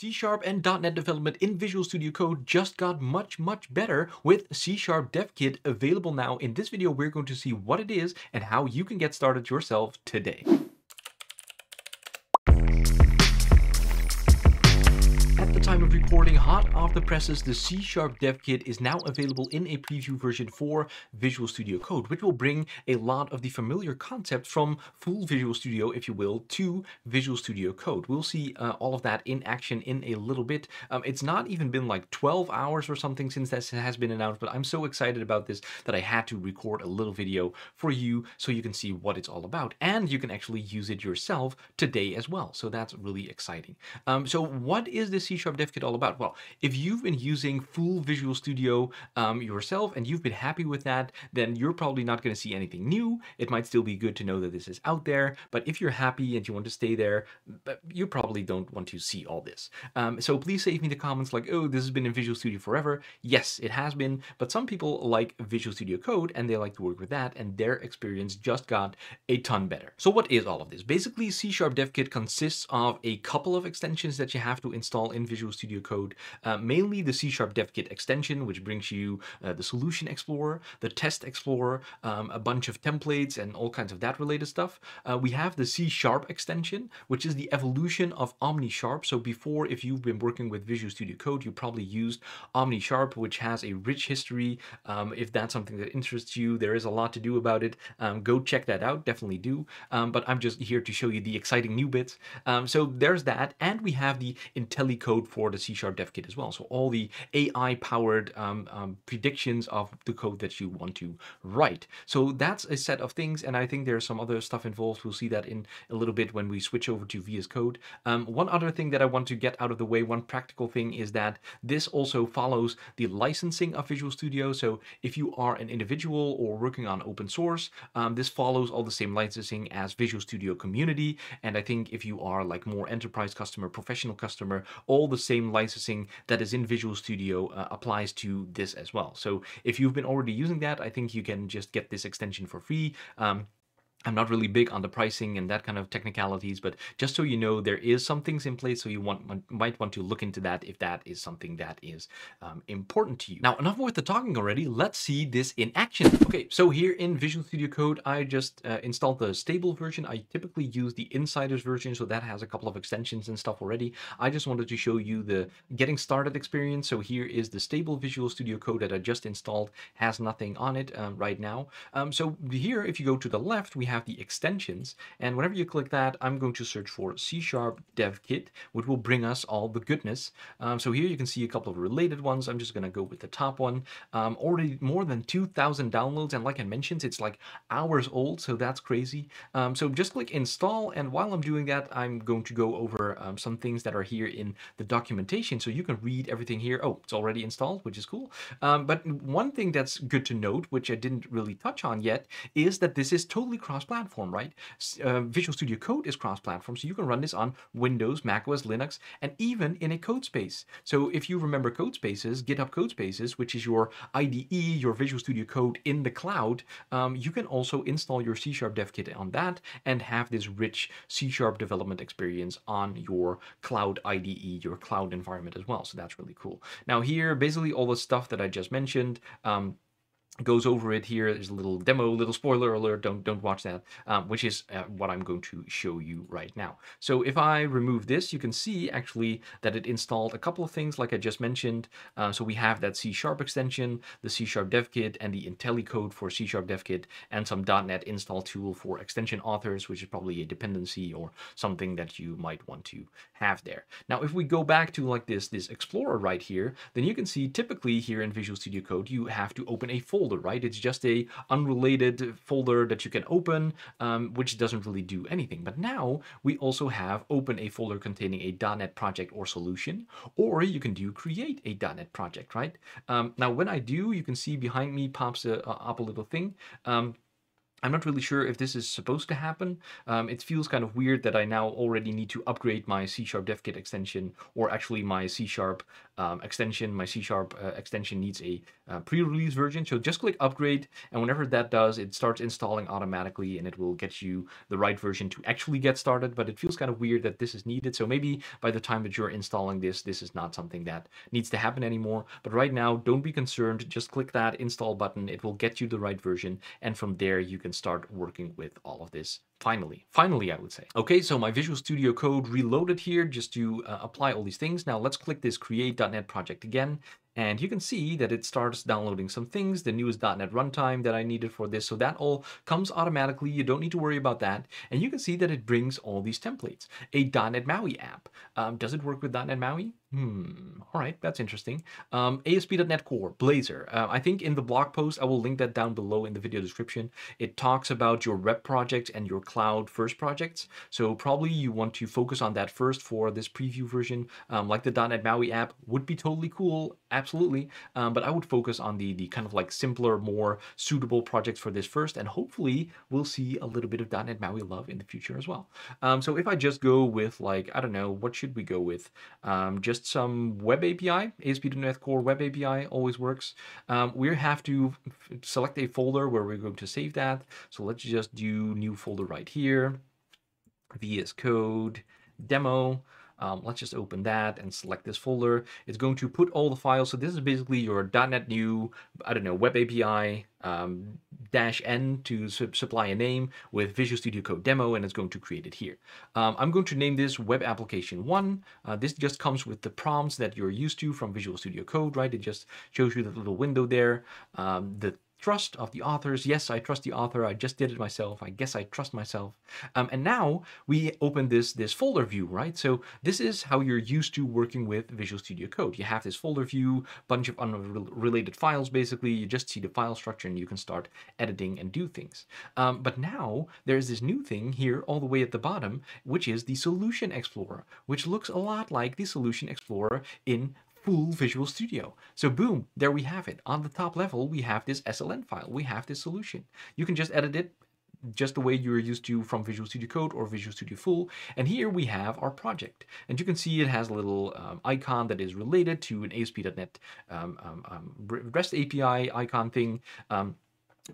C Sharp and .NET development in Visual Studio Code just got much, much better with C Sharp Dev Kit available now. In this video, we're going to see what it is and how you can get started yourself today. Recording, hot off the presses, the C Sharp Dev Kit is now available in a preview version for Visual Studio Code, which will bring a lot of the familiar concepts from full Visual Studio, if you will, to Visual Studio Code. We'll see uh, all of that in action in a little bit. Um, it's not even been like 12 hours or something since this has been announced, but I'm so excited about this that I had to record a little video for you so you can see what it's all about. And you can actually use it yourself today as well. So that's really exciting. Um, so what is the C Sharp Dev Kit all about? Well, if you've been using full Visual Studio um, yourself and you've been happy with that, then you're probably not going to see anything new. It might still be good to know that this is out there, but if you're happy and you want to stay there, you probably don't want to see all this. Um, so please save me the comments like, oh, this has been in Visual Studio forever. Yes, it has been, but some people like Visual Studio Code and they like to work with that and their experience just got a ton better. So what is all of this? Basically, C Sharp Dev Kit consists of a couple of extensions that you have to install in Visual Studio Code, uh, mainly the C Sharp DevKit extension, which brings you uh, the Solution Explorer, the Test Explorer, um, a bunch of templates and all kinds of that related stuff. Uh, we have the C Sharp extension, which is the evolution of OmniSharp. So before, if you've been working with Visual Studio Code, you probably used OmniSharp, which has a rich history. Um, if that's something that interests you, there is a lot to do about it. Um, go check that out, definitely do. Um, but I'm just here to show you the exciting new bits. Um, so there's that, and we have the IntelliCode for the C Sharp Dev Kit as well. So all the AI powered um, um, predictions of the code that you want to write. So that's a set of things. And I think there's some other stuff involved. We'll see that in a little bit when we switch over to VS Code. Um, one other thing that I want to get out of the way, one practical thing is that this also follows the licensing of Visual Studio. So if you are an individual or working on open source, um, this follows all the same licensing as Visual Studio Community. And I think if you are like more enterprise customer, professional customer, all the same licensing that is in Visual Studio uh, applies to this as well. So if you've been already using that, I think you can just get this extension for free. Um, I'm not really big on the pricing and that kind of technicalities, but just so you know, there is some things in place, so you want might want to look into that if that is something that is um, important to you. Now, enough with the talking already. Let's see this in action. Okay, so here in Visual Studio Code, I just uh, installed the stable version. I typically use the insiders version, so that has a couple of extensions and stuff already. I just wanted to show you the getting started experience. So here is the stable Visual Studio Code that I just installed, has nothing on it um, right now. Um, so here, if you go to the left, we have the extensions. And whenever you click that, I'm going to search for C Sharp Dev Kit, which will bring us all the goodness. Um, so here you can see a couple of related ones. I'm just going to go with the top one. Um, already more than 2,000 downloads. And like I mentioned, it's like hours old. So that's crazy. Um, so just click install. And while I'm doing that, I'm going to go over um, some things that are here in the documentation. So you can read everything here. Oh, it's already installed, which is cool. Um, but one thing that's good to note, which I didn't really touch on yet, is that this is totally cross cross-platform, right? Uh, Visual Studio Code is cross-platform, so you can run this on Windows, Mac OS, Linux, and even in a code space. So if you remember code spaces, GitHub Code Spaces, which is your IDE, your Visual Studio Code in the cloud, um, you can also install your C Sharp Dev Kit on that and have this rich C Sharp development experience on your cloud IDE, your cloud environment as well. So that's really cool. Now here, basically all the stuff that I just mentioned, um, goes over it here. There's a little demo, little spoiler alert. Don't don't watch that, um, which is uh, what I'm going to show you right now. So if I remove this, you can see actually that it installed a couple of things like I just mentioned. Uh, so we have that C Sharp extension, the C Sharp Dev Kit, and the IntelliCode for C Sharp Dev Kit, and some .NET install tool for extension authors, which is probably a dependency or something that you might want to have there. Now, if we go back to like this this Explorer right here, then you can see typically here in Visual Studio Code, you have to open a folder folder, right? It's just a unrelated folder that you can open, um, which doesn't really do anything. But now we also have open a folder containing a .NET project or solution, or you can do create a .NET project, right? Um, now, when I do, you can see behind me pops a, a, up a little thing. Um, I'm not really sure if this is supposed to happen. Um, it feels kind of weird that I now already need to upgrade my C Sharp DevKit extension, or actually my C Sharp um, extension. My C Sharp uh, extension needs a uh, pre-release version. So just click upgrade, and whenever that does, it starts installing automatically, and it will get you the right version to actually get started. But it feels kind of weird that this is needed. So maybe by the time that you're installing this, this is not something that needs to happen anymore. But right now, don't be concerned. Just click that install button. It will get you the right version, and from there you can can start working with all of this finally. Finally, I would say. Okay, so my Visual Studio Code reloaded here just to uh, apply all these things. Now let's click this create.NET project again. And you can see that it starts downloading some things, the newest .NET runtime that I needed for this. So that all comes automatically. You don't need to worry about that. And you can see that it brings all these templates. A .NET MAUI app. Um, does it work with .NET MAUI? Hmm. All right, that's interesting. Um, ASP.NET Core, Blazor. Uh, I think in the blog post, I will link that down below in the video description. It talks about your web project and your cloud first projects. So probably you want to focus on that first for this preview version. Um, like the .NET MAUI app would be totally cool, absolutely. Um, but I would focus on the, the kind of like simpler, more suitable projects for this first. And hopefully we'll see a little bit of .NET MAUI love in the future as well. Um, so if I just go with like, I don't know, what should we go with? Um, just just some web API, ASP.NET Core Web API always works. Um, we have to select a folder where we're going to save that. So let's just do new folder right here, VS Code, demo. Um, let's just open that and select this folder. It's going to put all the files. So this is basically your .NET new, I don't know, web API um, dash n to su supply a name with Visual Studio Code demo, and it's going to create it here. Um, I'm going to name this web application one. Uh, this just comes with the prompts that you're used to from Visual Studio Code, right? It just shows you the little window there. Um, the trust of the authors. Yes, I trust the author. I just did it myself. I guess I trust myself. Um, and now we open this, this folder view, right? So this is how you're used to working with Visual Studio Code. You have this folder view, bunch of unrelated files, basically. You just see the file structure and you can start editing and do things. Um, but now there's this new thing here all the way at the bottom, which is the Solution Explorer, which looks a lot like the Solution Explorer in full Visual Studio. So boom, there we have it. On the top level, we have this SLN file. We have this solution. You can just edit it just the way you're used to from Visual Studio Code or Visual Studio Full. And here we have our project. And you can see it has a little um, icon that is related to an ASP.NET um, um, um REST API icon thing.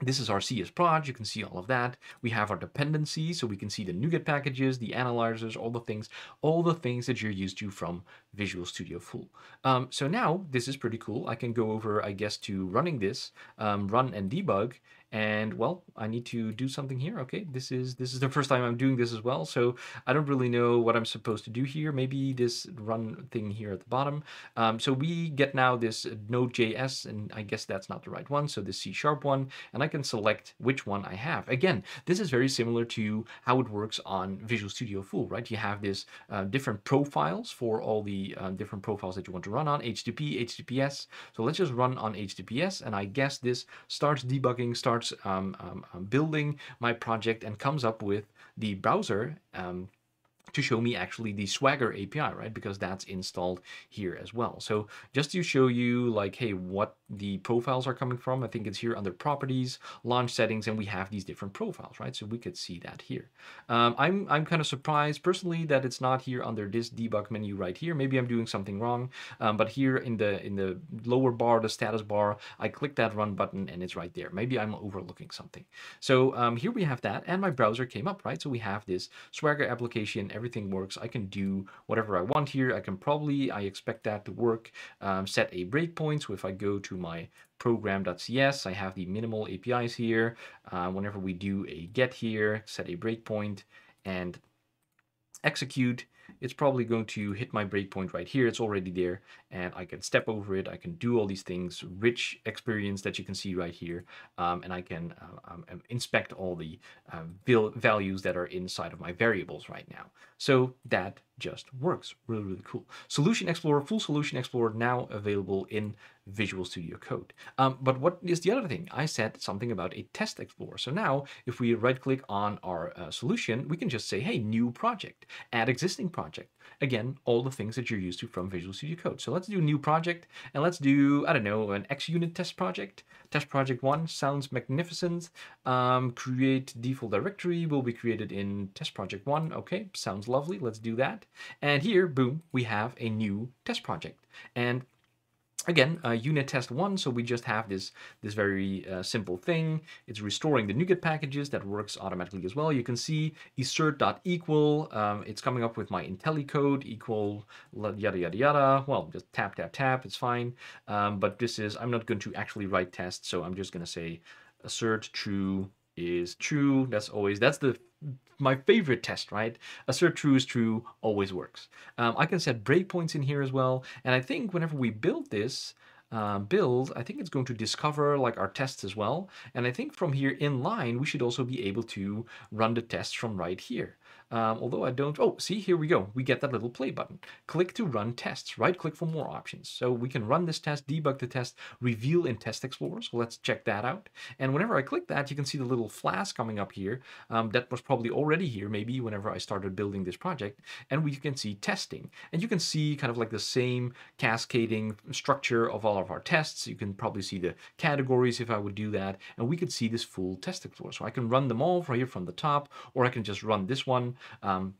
This is our CS proj, you can see all of that. We have our dependencies, so we can see the NuGet packages, the analyzers, all the things, all the things that you're used to from Visual Studio Full. Um, so now, this is pretty cool. I can go over, I guess, to running this, um, run and debug, and well I need to do something here okay? This is this is the first time I'm doing this as well so I don't really know what I'm supposed to do here. Maybe this run thing here at the bottom. Um, so we get now this node.js and I guess that's not the right one so the C sharp one and I can select which one I have. Again this is very similar to how it works on Visual Studio Full right? You have this uh, different profiles for all the uh, different profiles that you want to run on HTTP HTTPS so let's just run on HTTPS and I guess this starts debugging starts um, um, um, building my project and comes up with the browser um, to show me actually the Swagger API, right? Because that's installed here as well. So just to show you like, hey, what the profiles are coming from, I think it's here under properties, launch settings, and we have these different profiles, right? So we could see that here. Um, I'm, I'm kind of surprised personally that it's not here under this debug menu right here. Maybe I'm doing something wrong, um, but here in the, in the lower bar, the status bar, I click that run button and it's right there. Maybe I'm overlooking something. So um, here we have that and my browser came up, right? So we have this Swagger application, everything works. I can do whatever I want here. I can probably, I expect that to work, um, set a breakpoint. So if I go to my program.cs, I have the minimal APIs here. Uh, whenever we do a get here, set a breakpoint and execute, it's probably going to hit my breakpoint right here. It's already there and I can step over it. I can do all these things, rich experience that you can see right here. Um, and I can uh, um, um inspect all the uh, values that are inside of my variables right now. So that just works. Really, really cool. Solution Explorer, full Solution Explorer now available in Visual Studio Code. Um, but what is the other thing? I said something about a test explorer. So now if we right click on our uh, solution, we can just say, hey, new project, add existing project. Again, all the things that you're used to from Visual Studio Code. So let's do new project and let's do, I don't know, an XUnit test project. Test project one sounds magnificent. Um, create default directory will be created in test project one. Okay, sounds lovely. Let's do that. And here, boom, we have a new test project. And again, uh, unit test one, so we just have this, this very uh, simple thing. It's restoring the NuGet packages that works automatically as well. You can see assert.equal, um, it's coming up with my IntelliCode equal yada yada yada. Well, just tap, tap, tap, it's fine. Um, but this is, I'm not going to actually write tests, so I'm just going to say assert true is true. That's always, that's the my favorite test, right? Assert true is true always works. Um, I can set breakpoints in here as well. And I think whenever we build this, uh, build, I think it's going to discover like our tests as well. And I think from here in line, we should also be able to run the tests from right here. Um, although I don't, oh, see, here we go. We get that little play button. Click to run tests, right click for more options. So we can run this test, debug the test, reveal in Test Explorer. So let's check that out. And whenever I click that, you can see the little flash coming up here. Um, that was probably already here, maybe whenever I started building this project. And we can see testing. And you can see kind of like the same cascading structure of all of our tests. You can probably see the categories if I would do that. And we could see this full Test Explorer. So I can run them all right here from the top, or I can just run this one um,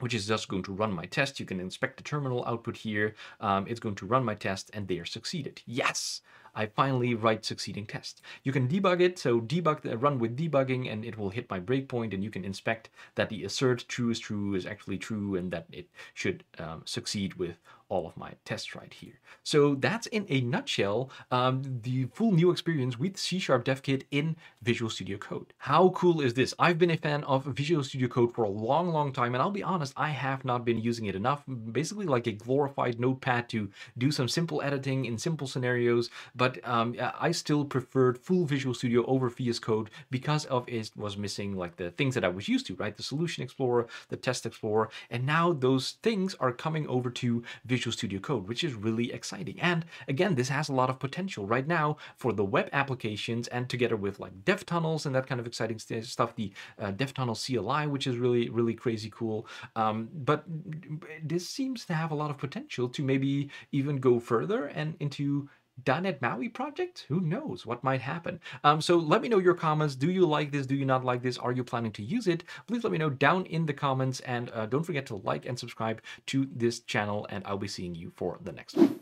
which is just going to run my test. You can inspect the terminal output here. Um, it's going to run my test and they are succeeded. Yes, I finally write succeeding test. You can debug it, so debug the, run with debugging and it will hit my breakpoint and you can inspect that the assert true is true is actually true and that it should um, succeed with all of my tests right here. So that's in a nutshell um, the full new experience with C Sharp Dev Kit in Visual Studio Code. How cool is this? I've been a fan of Visual Studio Code for a long, long time, and I'll be honest, I have not been using it enough. Basically like a glorified notepad to do some simple editing in simple scenarios, but um, I still preferred full Visual Studio over VS Code because of it was missing like the things that I was used to, right? The Solution Explorer, the Test Explorer, and now those things are coming over to Visual Studio Code, which is really exciting. And again, this has a lot of potential right now for the web applications and together with like dev tunnels and that kind of exciting stuff, the uh, dev tunnel CLI, which is really, really crazy cool. Um, but this seems to have a lot of potential to maybe even go further and into .NET MAUI project? Who knows what might happen? Um, so let me know your comments. Do you like this? Do you not like this? Are you planning to use it? Please let me know down in the comments and uh, don't forget to like and subscribe to this channel and I'll be seeing you for the next one.